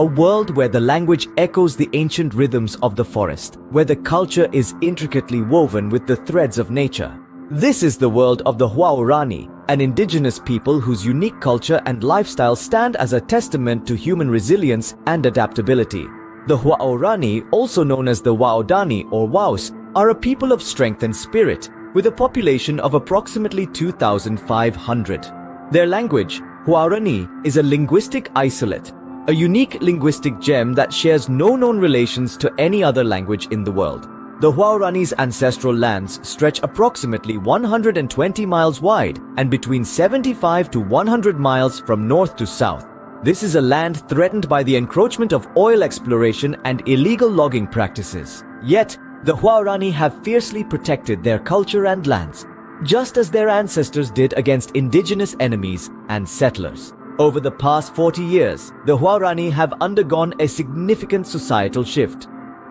a world where the language echoes the ancient rhythms of the forest, where the culture is intricately woven with the threads of nature. This is the world of the Huaorani, an indigenous people whose unique culture and lifestyle stand as a testament to human resilience and adaptability. The Huaorani, also known as the Waodani or Waos, are a people of strength and spirit, with a population of approximately 2,500. Their language, Huaorani, is a linguistic isolate, a unique linguistic gem that shares no known relations to any other language in the world. The Huaorani's ancestral lands stretch approximately 120 miles wide and between 75 to 100 miles from north to south. This is a land threatened by the encroachment of oil exploration and illegal logging practices. Yet, the Huaorani have fiercely protected their culture and lands, just as their ancestors did against indigenous enemies and settlers. Over the past 40 years, the Huaorani have undergone a significant societal shift.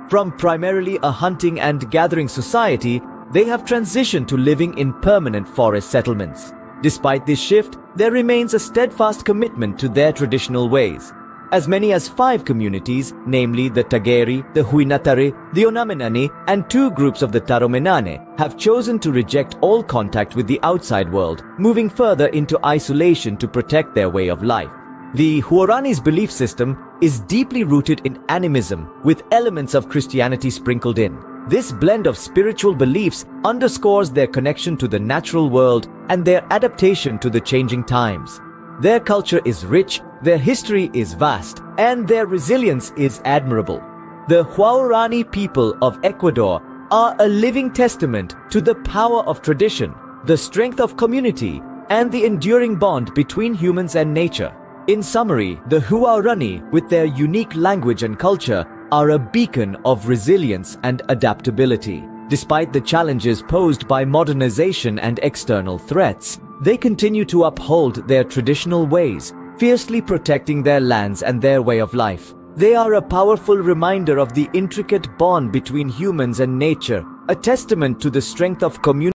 From primarily a hunting and gathering society, they have transitioned to living in permanent forest settlements. Despite this shift, there remains a steadfast commitment to their traditional ways. As many as five communities, namely the Tagaeri, the Huinatare, the Onamenane, and two groups of the Taromenane, have chosen to reject all contact with the outside world, moving further into isolation to protect their way of life. The Huaorani's belief system is deeply rooted in animism, with elements of Christianity sprinkled in. This blend of spiritual beliefs underscores their connection to the natural world and their adaptation to the changing times. Their culture is rich, their history is vast, and their resilience is admirable. The Huaorani people of Ecuador are a living testament to the power of tradition, the strength of community, and the enduring bond between humans and nature. In summary, the Huaorani, with their unique language and culture, are a beacon of resilience and adaptability. Despite the challenges posed by modernization and external threats, they continue to uphold their traditional ways, fiercely protecting their lands and their way of life. They are a powerful reminder of the intricate bond between humans and nature, a testament to the strength of community